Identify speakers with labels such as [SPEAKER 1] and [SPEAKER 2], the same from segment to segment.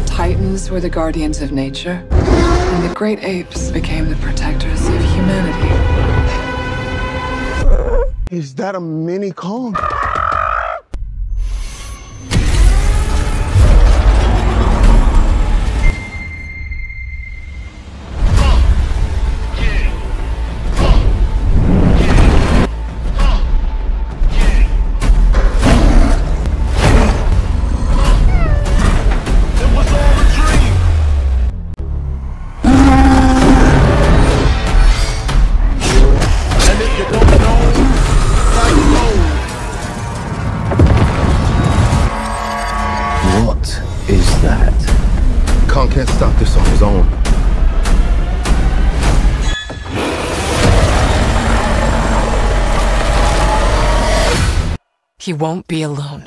[SPEAKER 1] titans were the guardians of nature, and the great apes became the protectors of humanity.
[SPEAKER 2] Is that a mini Kong?
[SPEAKER 3] Is that?
[SPEAKER 2] Kong can't stop this on his own.
[SPEAKER 1] He won't be alone.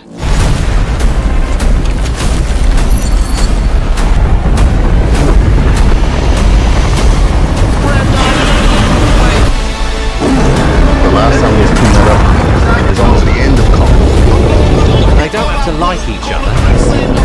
[SPEAKER 3] The last time we cleaned that up, it was almost the end of Kong.
[SPEAKER 4] They don't have to like each other.